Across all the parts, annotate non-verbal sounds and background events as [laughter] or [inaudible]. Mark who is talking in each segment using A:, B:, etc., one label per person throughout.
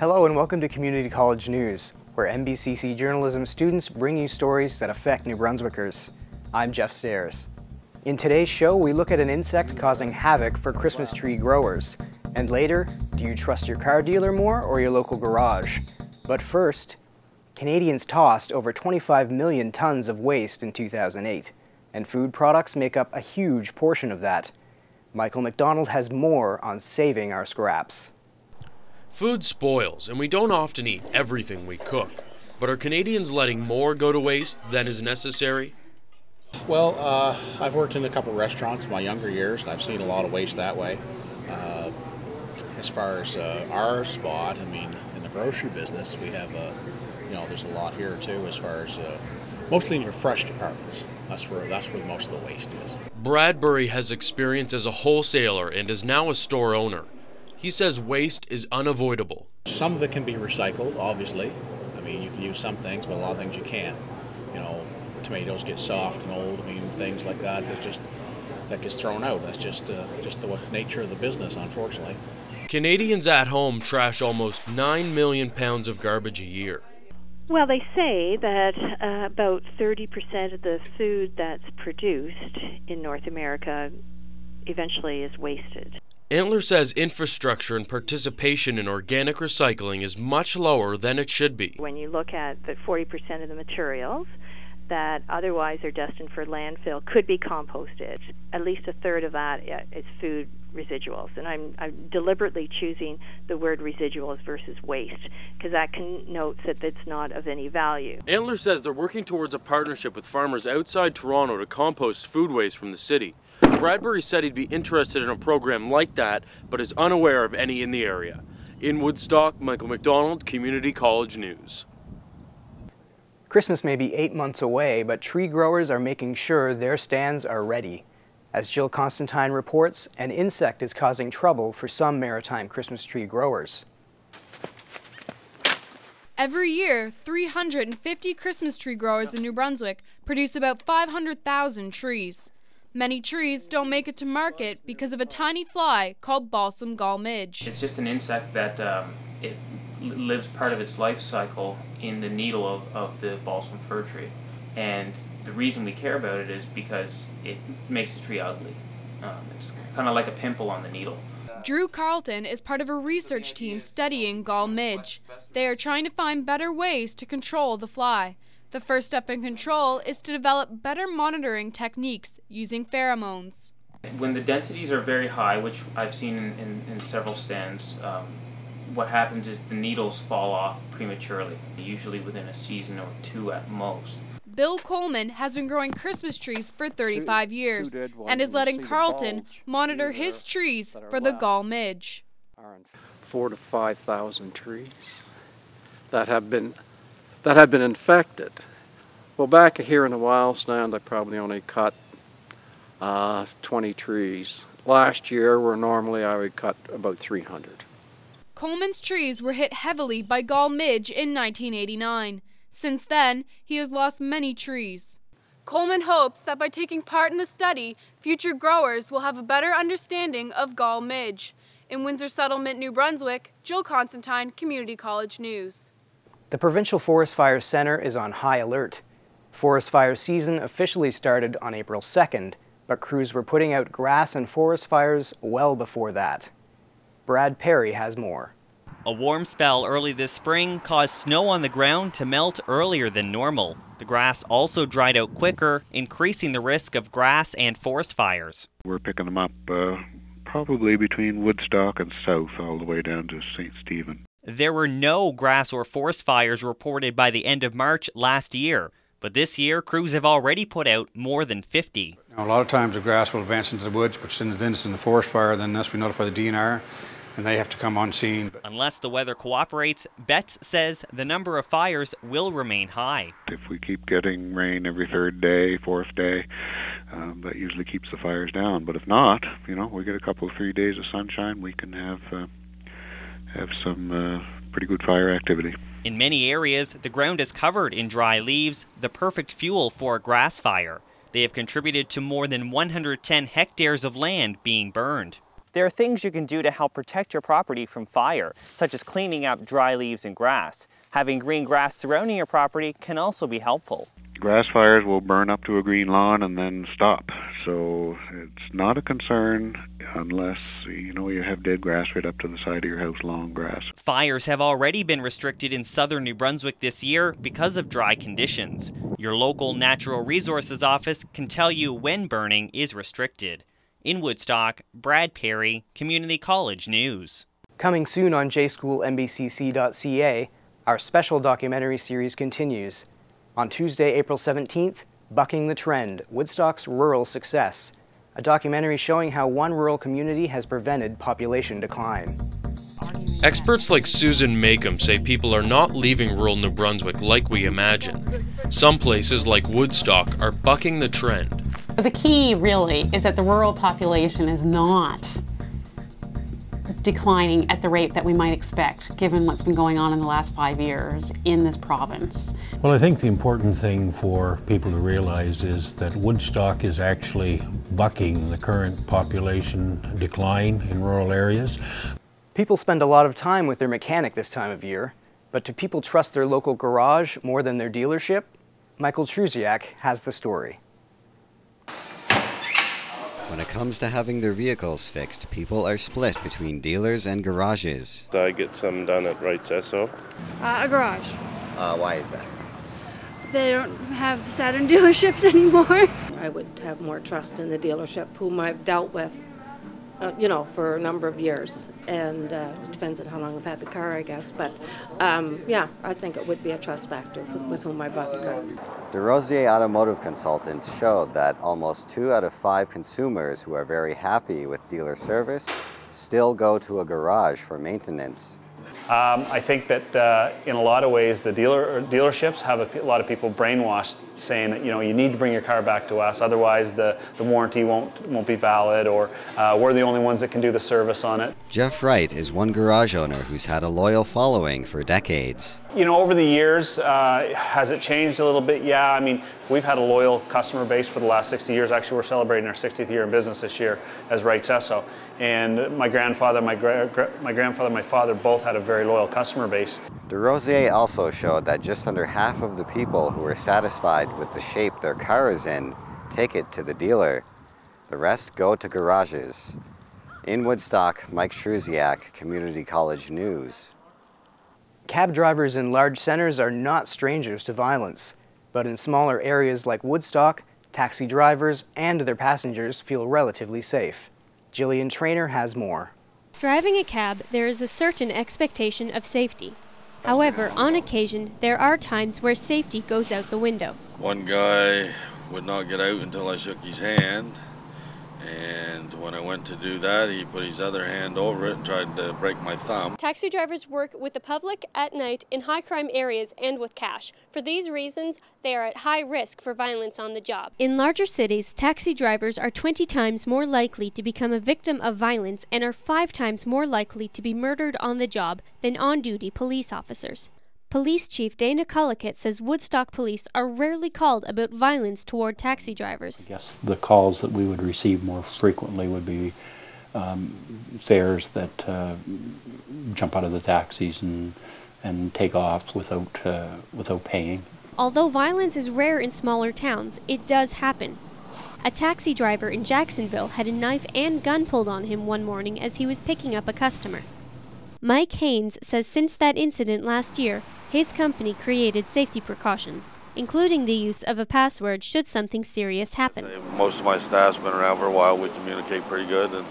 A: Hello and welcome to Community College News, where NBCC journalism students bring you stories that affect New Brunswickers. I'm Jeff Stairs. In today's show, we look at an insect causing havoc for Christmas tree growers. And later, do you trust your car dealer more or your local garage? But first, Canadians tossed over 25 million tons of waste in 2008, and food products make up a huge portion of that. Michael McDonald has more on saving our scraps.
B: Food spoils, and we don't often eat everything we cook. But are Canadians letting more go to waste than is necessary?
C: Well, uh, I've worked in a couple restaurants in my younger years, and I've seen a lot of waste that way. Uh, as far as uh, our spot, I mean, in the grocery business, we have, a, you know, there's a lot here too, as far as uh, mostly in your fresh departments. That's where that's where most of the waste is.
B: Bradbury has experience as a wholesaler and is now a store owner. He says waste is unavoidable.
C: Some of it can be recycled, obviously. I mean, you can use some things, but a lot of things you can't. You know, tomatoes get soft and old. I mean, things like that. That just that gets thrown out. That's just uh, just the nature of the business, unfortunately.
B: Canadians at home trash almost 9 million pounds of garbage a year.
D: Well, they say that uh, about 30% of the food that's produced in North America eventually is wasted.
B: Antler says infrastructure and participation in organic recycling is much lower than it should be.
D: When you look at the 40% of the materials that otherwise are destined for landfill could be composted, at least a third of that is food residuals. And I'm, I'm deliberately choosing the word residuals versus waste because that connotes that it's not of any value.
B: Antler says they're working towards a partnership with farmers outside Toronto to compost food waste from the city. Bradbury said he'd be interested in a program like that, but is unaware of any in the area. In Woodstock, Michael McDonald, Community College News.
A: Christmas may be eight months away, but tree growers are making sure their stands are ready. As Jill Constantine reports, an insect is causing trouble for some maritime Christmas tree growers.
E: Every year, 350 Christmas tree growers in New Brunswick produce about 500,000 trees. Many trees don't make it to market because of a tiny fly called balsam gall midge.
F: It's just an insect that um, it lives part of its life cycle in the needle of, of the balsam fir tree. And the reason we care about it is because it makes the tree ugly. Um, it's kind of like a pimple on the needle.
E: Drew Carlton is part of a research team studying gall midge. They are trying to find better ways to control the fly. The first step in control is to develop better monitoring techniques using pheromones.
F: When the densities are very high, which I've seen in, in, in several stands, um, what happens is the needles fall off prematurely, usually within a season or two at most.
E: Bill Coleman has been growing Christmas trees for 35 years and is letting Carlton monitor his trees for the gall midge.
G: Four to 5,000 trees that have been that had been infected. Well, back here in the wild stand, I probably only cut uh, 20 trees. Last year, where normally I would cut about 300.
E: Coleman's trees were hit heavily by gall midge in 1989. Since then, he has lost many trees. Coleman hopes that by taking part in the study, future growers will have a better understanding of gall midge. In Windsor Settlement, New Brunswick, Jill Constantine, Community College News.
A: The Provincial Forest Fire Center is on high alert. Forest fire season officially started on April 2nd, but crews were putting out grass and forest fires well before that. Brad Perry has more.
H: A warm spell early this spring caused snow on the ground to melt earlier than normal. The grass also dried out quicker, increasing the risk of grass and forest fires.
I: We're picking them up uh, probably between Woodstock and South all the way down to St. Stephen.
H: There were no grass or forest fires reported by the end of March last year, but this year crews have already put out more than 50.
J: Now, a lot of times the grass will advance into the woods, which then it's in the forest fire, then unless we notify the DNR, and they have to come on scene.
H: Unless the weather cooperates, Betts says the number of fires will remain high.
I: If we keep getting rain every third day, fourth day, um, that usually keeps the fires down. But if not, you know, we get a couple of three days of sunshine, we can have uh, have some uh, pretty good fire activity.
H: In many areas, the ground is covered in dry leaves, the perfect fuel for a grass fire. They have contributed to more than 110 hectares of land being burned. There are things you can do to help protect your property from fire, such as cleaning up dry leaves and grass. Having green grass surrounding your property can also be helpful.
I: Grass fires will burn up to a green lawn and then stop. So it's not a concern unless, you know, you have dead grass right up to the side of your house, long grass.
H: Fires have already been restricted in southern New Brunswick this year because of dry conditions. Your local Natural Resources office can tell you when burning is restricted. In Woodstock, Brad Perry, Community College News.
A: Coming soon on jschoolnbcc.ca, our special documentary series continues. On Tuesday, April 17th, Bucking the Trend Woodstock's Rural Success, a documentary showing how one rural community has prevented population decline.
B: Experts like Susan Makem say people are not leaving rural New Brunswick like we imagine. Some places, like Woodstock, are bucking the trend.
K: The key, really, is that the rural population is not declining at the rate that we might expect, given what's been going on in the last five years in this province.
L: Well, I think the important thing for people to realize is that Woodstock is actually bucking the current population decline in rural areas.
A: People spend a lot of time with their mechanic this time of year, but do people trust their local garage more than their dealership? Michael Trusiak has the story.
M: When it comes to having their vehicles fixed, people are split between dealers and garages.
N: I get some done at Wright's Esso.
O: Uh, a garage.
M: Uh, why is that?
O: They don't have the Saturn [laughs] dealerships anymore.
P: I would have more trust in the dealership, whom I've dealt with, uh, you know, for a number of years. And uh, it depends on how long I've had the car, I guess. But um, yeah, I think it would be a trust factor with whom I bought the car.
M: DesRosiers Automotive Consultants showed that almost two out of five consumers who are very happy with dealer service still go to a garage for maintenance.
Q: Um, I think that uh, in a lot of ways the dealer dealerships have a, a, lot of people brainwashed saying that you know you need to bring your car back to us otherwise the, the warranty won't won't be valid or uh, we're the only ones that can do the service on it.
M: Jeff Wright is one garage owner who's had a loyal following for decades.
Q: You know over the years uh, has it changed a little bit? Yeah, I mean we've had a loyal customer base for the last 60 years. Actually we're celebrating our 60th year in business this year as Wright's Esso and my grandfather, my, gra my grandfather, my father both had a very loyal customer base.
M: DesRosiers also showed that just under half of the people who are satisfied with the shape their car is in take it to the dealer. The rest go to garages. In Woodstock, Mike Trusiak, Community College News.
A: Cab drivers in large centers are not strangers to violence, but in smaller areas like Woodstock, taxi drivers and their passengers feel relatively safe. Jillian Trainer has more.
R: Driving a cab, there is a certain expectation of safety. However, on occasion, there are times where safety goes out the window.
S: One guy would not get out until I shook his hand, and when I went to do that, he put his other hand over it and tried to break my thumb.
R: Taxi drivers work with the public at night in high crime areas and with cash. For these reasons, they are at high risk for violence on the job. In larger cities, taxi drivers are 20 times more likely to become a victim of violence and are 5 times more likely to be murdered on the job than on duty police officers. Police Chief Dana Collicutt says Woodstock police are rarely called about violence toward taxi drivers.
T: I guess the calls that we would receive more frequently would be um, fares that uh, jump out of the taxis and and take off without uh, without paying.
R: Although violence is rare in smaller towns, it does happen. A taxi driver in Jacksonville had a knife and gun pulled on him one morning as he was picking up a customer. Mike Haynes says since that incident last year, his company created safety precautions, including the use of a password should something serious happen.
S: Most of my staff's been around for a while. We communicate pretty good, and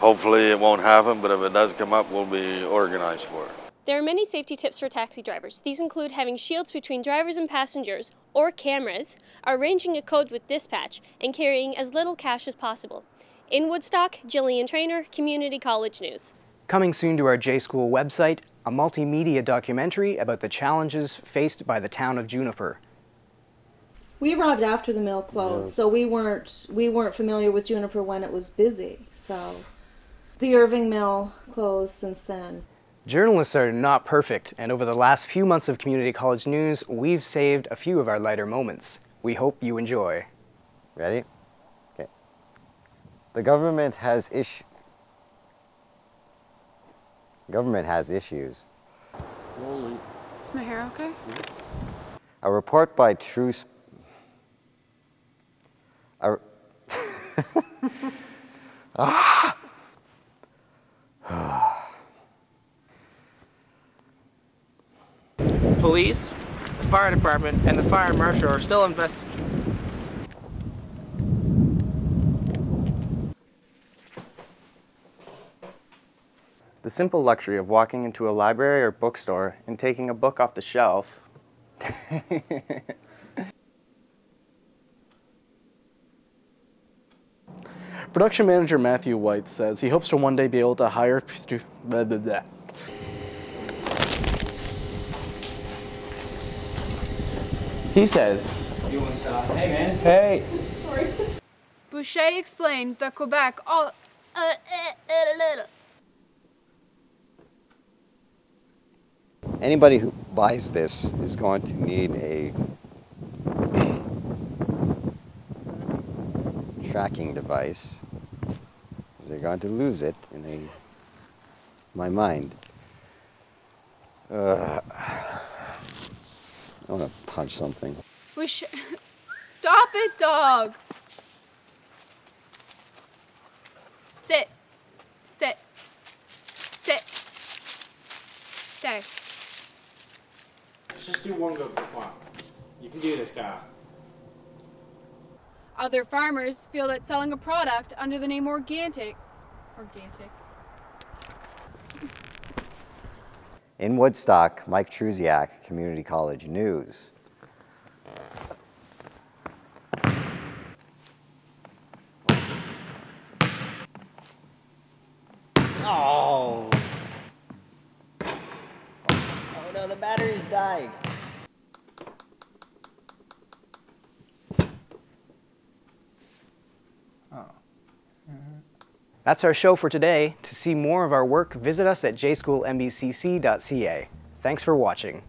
S: hopefully it won't happen, but if it does come up, we'll be organized for it.
R: There are many safety tips for taxi drivers. These include having shields between drivers and passengers, or cameras, arranging a code with dispatch, and carrying as little cash as possible. In Woodstock, Jillian Trainer, Community College News.
A: Coming soon to our J School website, a multimedia documentary about the challenges faced by the town of Juniper.
U: We arrived after the mill closed, so we weren't we weren't familiar with Juniper when it was busy. So the Irving Mill closed since then.
A: Journalists are not perfect, and over the last few months of Community College News, we've saved a few of our lighter moments. We hope you enjoy.
M: Ready? Okay. The government has issued Government has issues.
E: Is my hair okay?
M: A report by True. Sp- a, ah! [laughs]
V: Police, the fire department, and the fire marshal are still investigating.
W: The simple luxury of walking into a library or bookstore and taking a book off the shelf. [laughs]
V: Production manager Matthew White says he hopes to one day be able to hire [laughs] stu- blah, blah, blah. He says,
X: You won't stop. Hey, man.
V: "Hey, [laughs]
E: Boucher explained that Quebec all. Uh, uh, uh,
M: Anybody who buys this is going to need a tracking device. They're going to lose it in a, my mind. Uh, I want to punch something.
E: Boucher. Stop it, dog! Sit. Sit. Sit. Stay.
J: Let's just do one go. Come on. You can do this, guy.
E: Other farmers feel that selling a product under the name Organic. Organic.
M: In Woodstock, Mike Trusiak, Community College News.
Y: Oh the battery's died. Oh.
A: That's our show for today. To see more of our work, visit us at jschoolnbcc.ca. Thanks for watching.